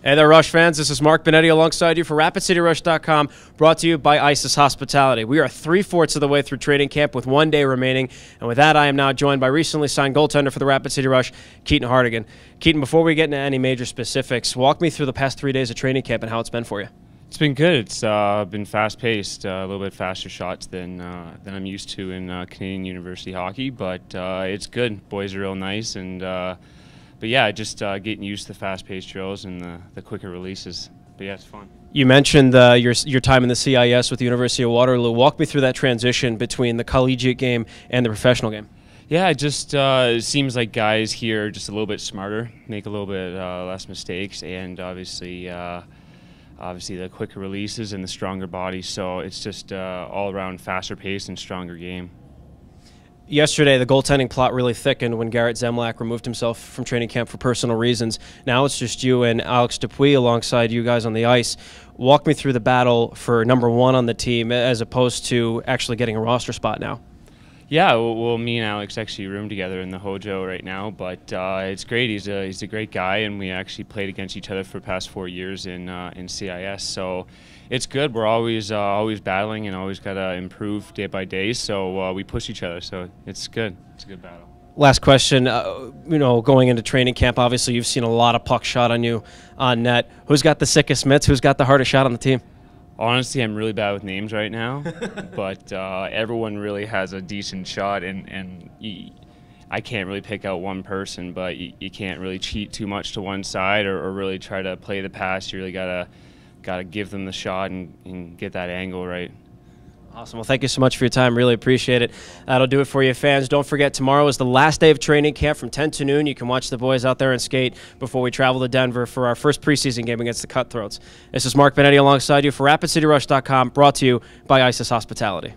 Hey there, Rush fans. This is Mark Binetti alongside you for RapidCityRush.com, brought to you by ISIS Hospitality. We are three fourths of the way through training camp with one day remaining. And with that, I am now joined by recently signed goaltender for the Rapid City Rush, Keaton Hartigan. Keaton, before we get into any major specifics, walk me through the past three days of training camp and how it's been for you. It's been good. It's uh, been fast paced, uh, a little bit faster shots than uh, than I'm used to in uh, Canadian University hockey, but uh, it's good. Boys are real nice, and uh, but yeah, just getting used to the fast paced drills and the, the quicker releases. But yeah, it's fun. You mentioned your your time in the CIS with the University of Waterloo. Walk me through that transition between the collegiate game and the professional game. Yeah, it just uh, seems like guys here are just a little bit smarter, make a little bit uh, less mistakes, and obviously uh, obviously the quicker releases and the stronger body. So it's just uh, all around faster pace and stronger game. Yesterday, the goaltending plot really thickened when Garrett Zemlak removed himself from training camp for personal reasons. Now it's just you and Alex Dupuis alongside you guys on the ice. Walk me through the battle for number one on the team as opposed to actually getting a roster spot now. Yeah, well, well, me and Alex actually room together in the Hojo right now, but uh, it's great. He's a he's a great guy, and we actually played against each other for the past four years in uh, in CIS. So it's good. We're always uh, always battling and always got to improve day by day. So uh, we push each other. So it's good. It's a good battle. Last question. Uh, you know, going into training camp, obviously you've seen a lot of puck shot on you on net. Who's got the sickest mitts? Who's got the hardest shot on the team? Honestly, I'm really bad with names right now, but uh, everyone really has a decent shot, and and you, I can't really pick out one person, but you, you can't really cheat too much to one side or, or, really try to play the pass. You really gotta gotta give them the shot and, and get that angle right. Awesome. Well, thank you so much for your time. Really appreciate it. That'll do it for you, fans. Don't forget, tomorrow is the last day of training camp from 10 to noon. You can watch the boys out there and skate before we travel to Denver for our first preseason game against the Cutthroats. This is Mark Binetti alongside you for RapidCityRush.com, brought to you by ISIS Hospitality.